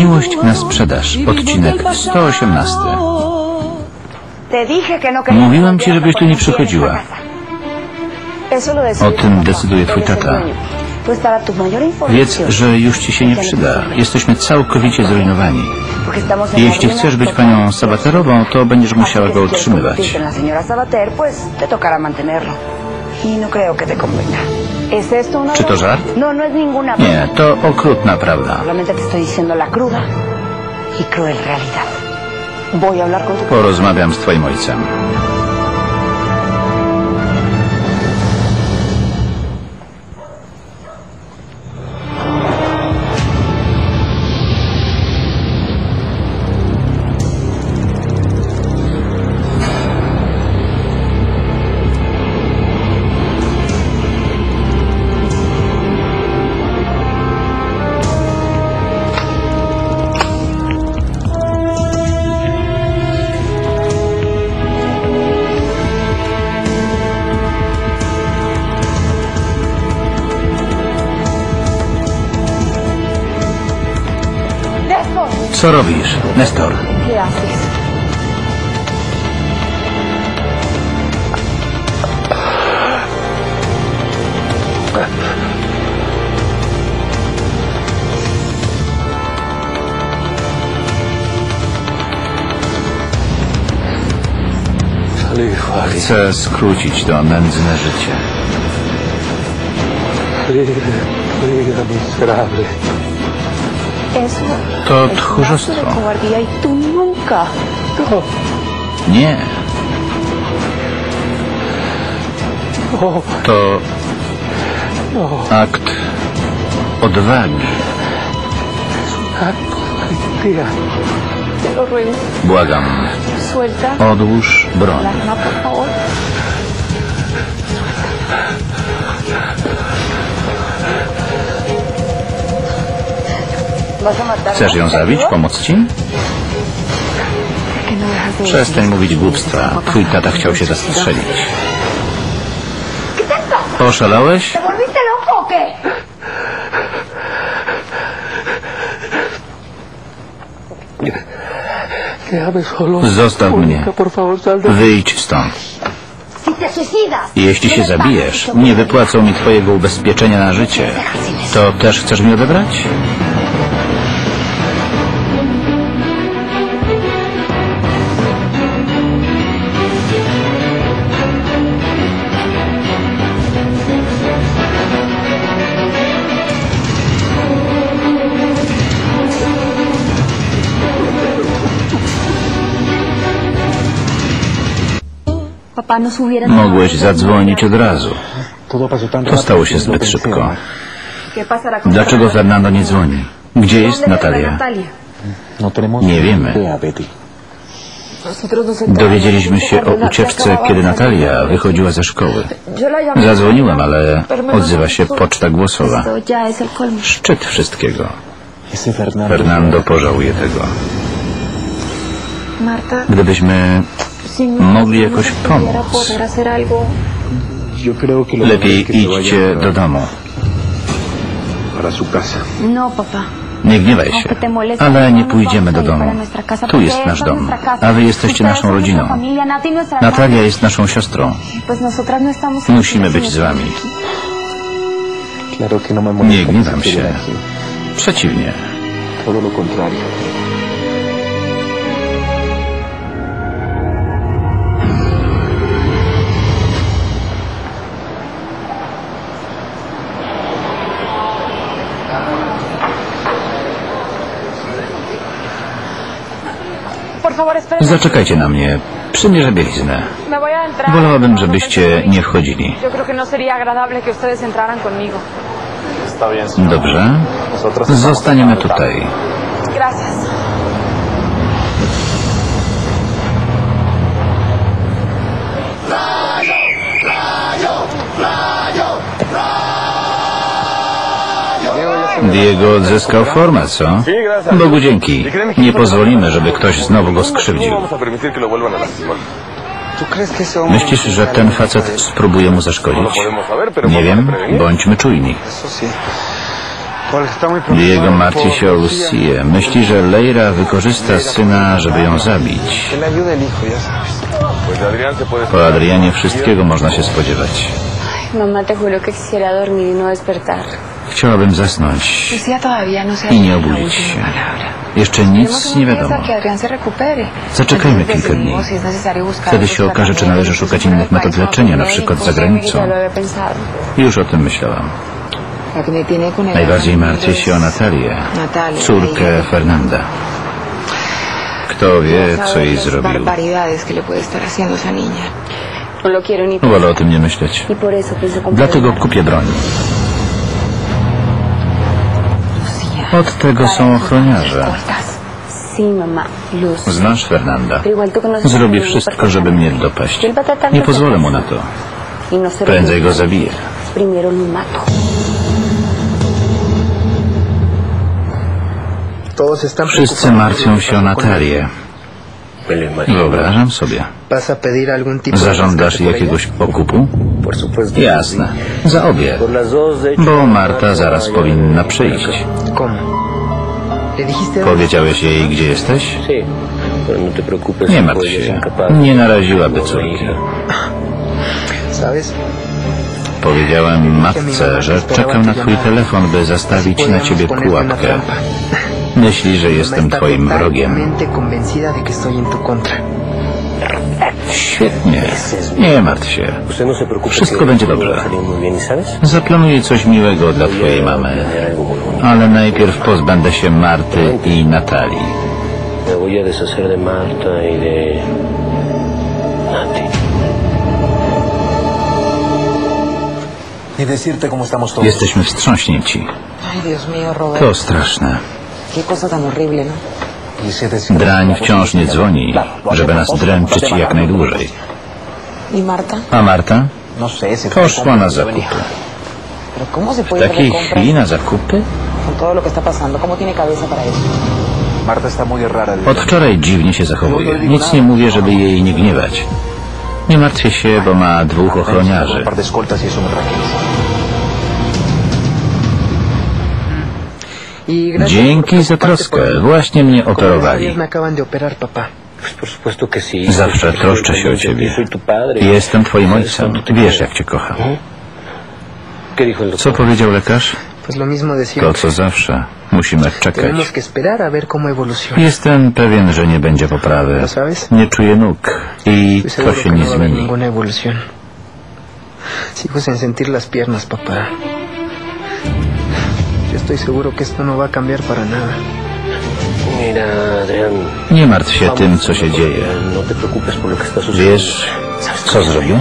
Miłość na sprzedaż. Odcinek 118. Mówiłam ci, żebyś tu nie przychodziła. O tym decyduje twój tata. Wiedz, że już ci się nie przyda. Jesteśmy całkowicie zrujnowani. Jeśli chcesz być panią Sabaterową, to będziesz musiała go utrzymywać. To żart? No, no es ninguna Nie, to okrutna prawda. Y Porozmawiam z twoim ojcem. Co robisz, Nestor? Chcę skrócić to nędzne życie. Eso To tchórzostwo. Nie. To akt odwagi. Błagam, Suelta. Odłóż broń. Chcesz ją zabić? Pomóc ci? No Przestań mówić głupstwa. Twój tata chciał się zastrzelić. Oszalałeś? ¿Te volviste loco o qué? Zostaw mnie. Wyjdź stąd. Jeśli się zabijesz, nie wypłacą mi twojego ubezpieczenia na życie. To też chcesz mi odebrać? Mogłeś zadzwonić od razu. To stało się zbyt szybko. ¿Qué pasará con Dlaczego Fernando nie dzwoni? Gdzie jest ¿Dónde está Natalia? Nie wiemy. Dowiedzieliśmy się o ucieczce, kiedy Natalia wychodziła ze szkoły. Zadzwoniłem, ale odzywa się poczta głosowa. Szczyt wszystkiego. Fernando. Pożałuje tego. Gdybyśmy mogli jakoś pomóc. Lepiej idźcie do domu. No. Nie gniewaj się, ale nie no pójdziemy do domu. Tu jest nasz dom, a wy jesteście naszą rodziną. Natalia jest naszą siostrą. No Musimy aquí, być z wami. No Nie gniewam się. Przeciwnie. Zaczekajcie na mnie. Przymierzę bieliznę. Wolałabym, żebyście nie wchodzili. Yo creo que no sería agradable Diego odzyskał formę, co? Bogu dzięki. Nie pozwolimy, żeby ktoś znowu go skrzywdził. vamos a permitir que lo vuelvan a lastimar. ¿Tú crees que ese hombre... Myślisz, że ten facet spróbuje mu zaszkodzić? Nie wiem, bądźmy czujni. Diego martwi się o Lucię. Myśli, że Leira wykorzysta syna, żeby ją zabić. Po Adrianie wszystkiego można się spodziewać. Mamá, te juro que quisiera dormir y no despertar. Chciałabym zasnąć todavía no se i nie ha dicho la obudzić última się. palabra. Jeszcze nic nie wiadomo. que Adrián se recupere. Zaczekajmy Entonces kilka dni. decidimos si es necesario buscar Wtedy otros się okaże, czy należy tratamientos, szukać innych metod leczenia, na médicos, przykład za granicą. Ya lo había pensado. Już o tym myślałam. La que me tiene con el Najbardziej martwię się o Natalię, Natalia, córkę ella. Fernanda. Kto wie, No co sabe jej las zrobił. barbaridades que le puede estar haciendo esa niña. No Wolę o tym nie myśleć. Dlatego kupię broń. Od tego są ochroniarze. Znasz Fernanda. Zrobię wszystko, żeby mnie dopaść. Nie de pozwolę mu na to. Y no Prędzej go zabiję. Wszyscy martwią się o Natalię. Wyobrażam sobie. ¿Vas a pedir algún tipo de Zażądasz jakiegoś okupu? Jasne. Za obie. Bo Marta zaraz powinna przyjść. ¿Cómo? ¿Le dijiste algo? Powiedziałeś jej, gdzie jesteś? No. Nie martw się. Nie naraziłaby córki. Powiedziałem matce, że czekam na twój telefon, by zastawić na ciebie pułapkę. Myśli, że jestem twoim wrogiem. tu contra. Świetnie. Nie martw się. No. Wszystko będzie dobrze. ¿Y? Zaplanuję coś miłego dla twojej mamy. Ale najpierw pozbędę się Marty i Natalii. Me voy a deshacer de Marta y de y. Jesteśmy wstrząśnięci. To straszne. ¿No? Drań wciąż nie dzwoni, żeby nas dręczyć jak najdłużej. ¿Y Marta? A Marta? No Poszła na zakupy. ¿Pero cómo se W takiej chwili na zakupy? Od wczoraj dziwnie się zachowuje. Nic nie mówię, żeby jej nie gniewać. Nie martwię się, bo ma dwóch ochroniarzy. Dzięki za troskę. Właśnie mnie operowali. Zawsze troszczę się o ciebie. Jestem twoim ojcem. Wiesz, jak cię kocham. ¿Qué dijo el Co powiedział lekarz? To co zawsze. Musimy czekać. Jestem pewien, że nie będzie poprawy. Nie czuję nóg i to się nie no zmieni. Sigo sin sentir las piernas, papá. Estoy seguro que esto no va a cambiar para nada. Mira, Adrián. Nie martw się tym, co się dzieje. No. Wiesz, co zrobię?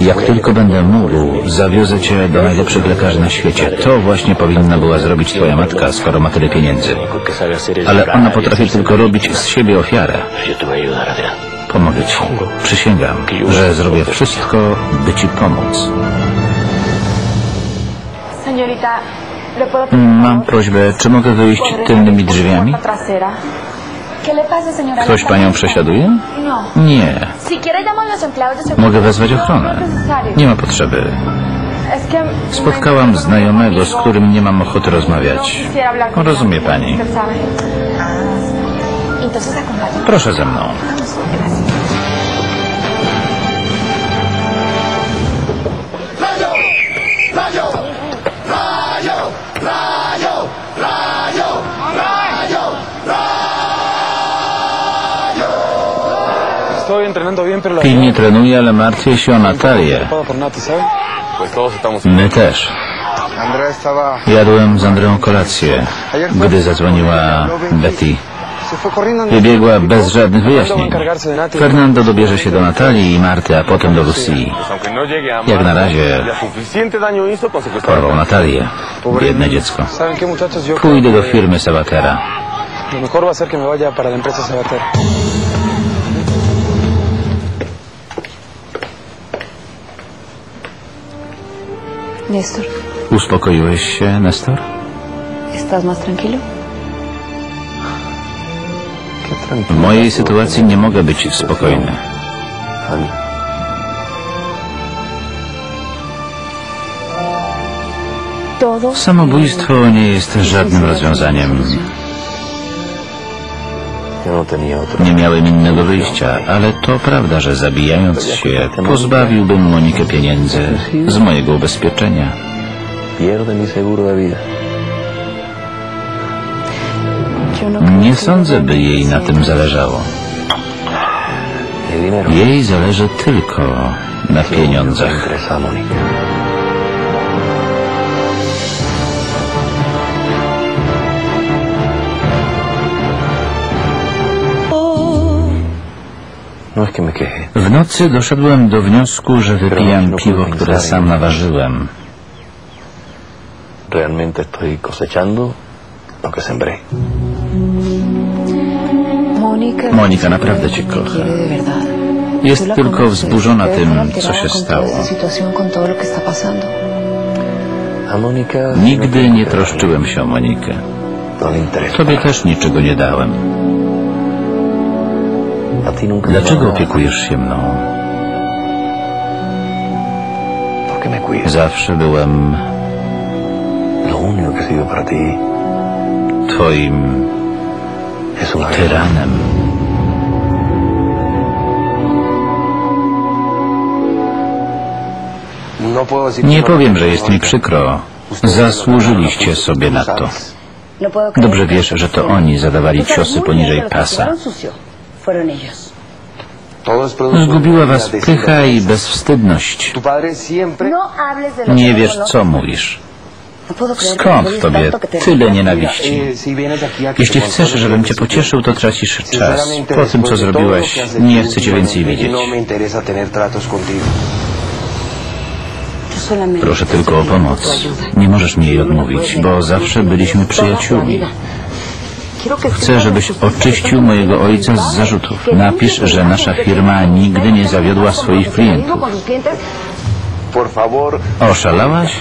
Jak tylko będę mógł, zawiozę cię do najlepszych lekarzy na świecie. To właśnie powinna była zrobić twoja matka, skoro ma tyle pieniędzy. Ale ona potrafi tylko robić z siebie ofiarę. Pomogę ci. Przysięgam, że zrobię wszystko, by ci pomóc. Mam prośbę, czy mogę wyjść tylnymi drzwiami? Ktoś panią prześladuje? No. Nie. Mogę wezwać ochronę. No. Nie ma potrzeby. Spotkałam znajomego, z którym nie mam ochoty rozmawiać. Con Rozumie pani. Ah. Proszę ze mną. Pilnie trenuję, ale martwię się o Natalię. My też. Jadłem z Andreą kolację, gdy zadzwoniła Betty. Wybiegła bez żadnych wyjaśnień. Fernando dobierze się do Natalii i Marty, a potem do Lucy. No Jak na razie porwał Natalię. Biedne dziecko. Pójdę do firmy Sabatera. Lo mejor va a ser que me vaya para la empresa Sabater. Néstor, Uspokoiłeś się, Nestor? ¿estás más tranquilo? W mojej sytuacji nie mogę być spokojny. Samobójstwo nie jest żadnym rozwiązaniem. Nie miałem innego wyjścia, ale to prawda, że zabijając się pozbawiłbym Monikę pieniędzy z mojego ubezpieczenia. Nie sądzę, by jej na tym zależało. Jej zależy tylko na pieniądzach. W nocy doszedłem do wniosku, że wypijam piwo, które sam naważyłem. Realmente estoy cosechando lo que sembré. Monika naprawdę cię kocha. Jest tylko wzburzona tym, co się stało. Nigdy nie troszczyłem się o Monikę. No. Tobie też niczego nie dałem. Dlaczego opiekujesz się mną? Zawsze byłem twoim guerra. tyranem. No Nie no powiem, że jest mi przykro. Zasłużyliście sobie na to. Dobrze wiesz, że to oni zadawali ciosy poniżej pasa. Es producto Zgubiła was pycha i bezwstydność. Siempre... Nie wiesz, co mówisz. Skąd w tobie tyle nienawiści? Eh, Jeśli chcesz, żebym cię pocieszył, to tracisz czas. Po tym, co zrobiłaś, nie chcę cię więcej widzieć. No. Proszę tylko o pomoc. Nie możesz mi jej odmówić, bo zawsze byliśmy przyjaciółmi. Chcę, żebyś oczyścił mojego ojca z zarzutów. Napisz, że nasza firma nigdy nie zawiodła swoich klientów. Oszalałaś?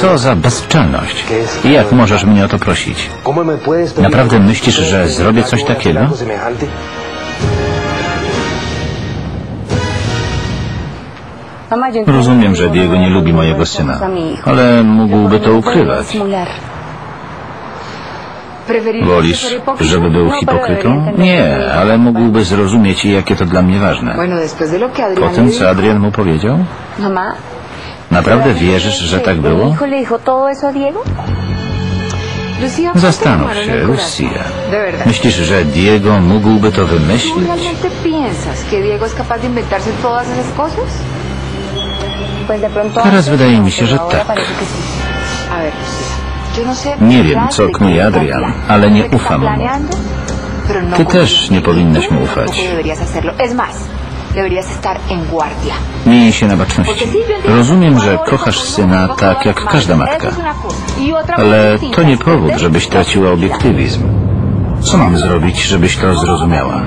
Co za bezczelność. Jak możesz mnie o to prosić? ¿Cómo me puedes pedir- Naprawdę myślisz, że zrobię coś takiego? Rozumiem, że Diego nie lubi mojego syna, ale mógłby to ukrywać. Wolisz, żeby był hipokrytą? Nie, ale mógłby zrozumieć, jakie to dla mnie ważne. Po tym, co Adrian mu powiedział? Naprawdę wierzysz, że tak było? Lucía, ¿por qué Zastanów się, Lucia. Myślisz, że Diego mógłby to ¿Tú wymyślić? Teraz wydaje mi się, że tak. Nie wiem, co knuje Adrian, ale nie ufam mu. Ty też nie powinnaś mu ufać. Miej się na baczności. Rozumiem, że kochasz syna tak jak każda matka. Ale to nie powód, żebyś traciła obiektywizm. Co mam zrobić, żebyś to zrozumiała?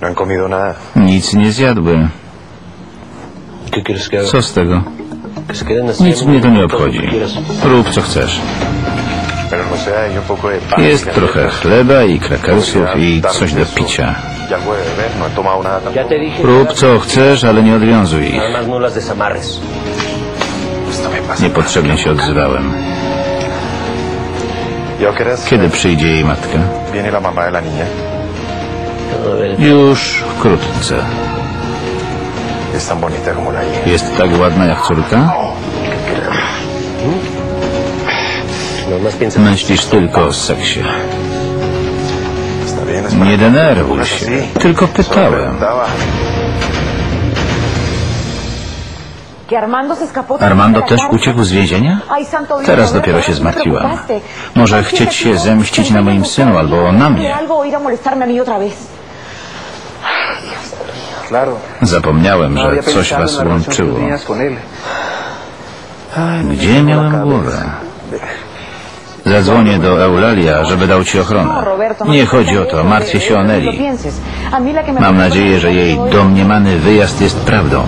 No. Nic nie zjadły. ¿Qué quieres que haga? Co z tego? Nic mnie to nie obchodzi. Rób co chcesz. Jest trochę chleba i krakersów i coś do picia. Rób co chcesz, ale nie odwiązuj ich. Niepotrzebnie się odzywałem. ¿Y a qué horas Kiedy przyjdzie jej matka? Już wkrótce. Jest tak ładna jak córka? no. Myślisz tylko o seksie. Nie denerwuj się. Tylko pytałem. Armando też uciekł z więzienia? Teraz dopiero się zmartwiłam. Może chcieć się zemścić na moim synu albo na mnie. Zapomniałem, No że coś was łączyło. Gdzie miałem głowę? Zadzwonię do Eulalia, żeby dał ci ochronę. Nie chodzi o to, martwię się o Nelly. Mam nadzieję, że jej domniemany wyjazd jest prawdą.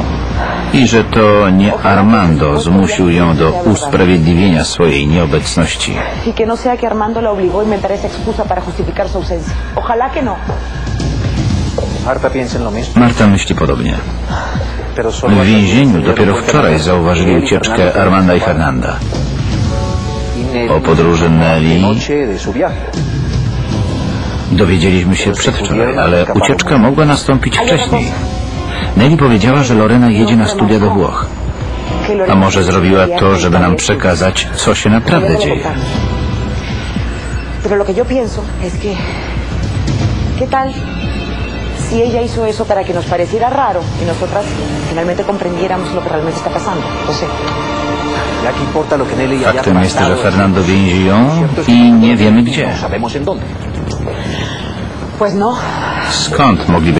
I że to nie Armando zmusił ją do usprawiedliwienia swojej nieobecności. Y que no sea que Armando la obligó a inventar esa excusa para justificar su ausencia. Ojalá que no. Marta myśli podobnie. W więzieniu dopiero wczoraj zauważyli ucieczkę Armanda i Fernanda. O podróży Nelly dowiedzieliśmy się przedwczoraj, ale ucieczka mogła nastąpić wcześniej. Nelly powiedziała, że Lorena jedzie na studia do Włoch. A może zrobiła to, żeby nam przekazać, co się naprawdę dzieje. Pero lo que yo pienso es que, ¿qué tal si ella hizo eso para que nos pareciera raro y nosotras finalmente comprendiéramos lo que realmente está pasando? José. Ya que importa lo que Nelly haya Faktem jest, że pasado, Fernando więzi ją i nie wiemy gdzie. no sabemos en dónde. Pues no. Skąd mogliby